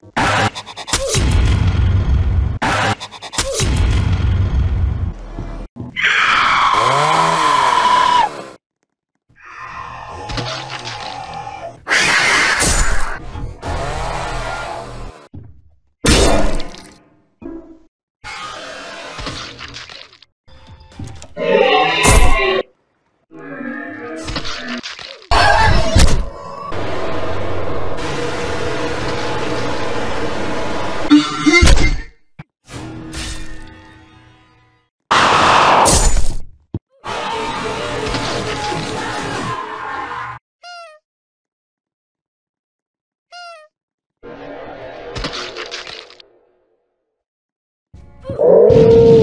Ah! Oh!